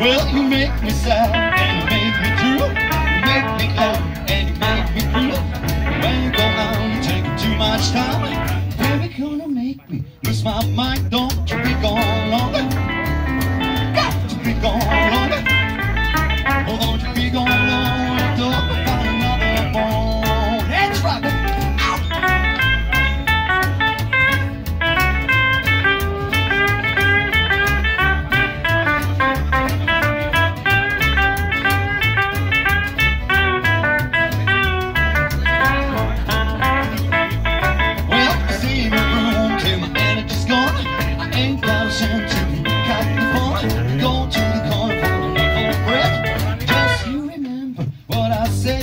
Well, you make me sad and you make me true. You make me glad and you make me blue. When you go out, you take too much time. Baby, gonna make me lose my mind. Don't you be gone long. Got to be gone.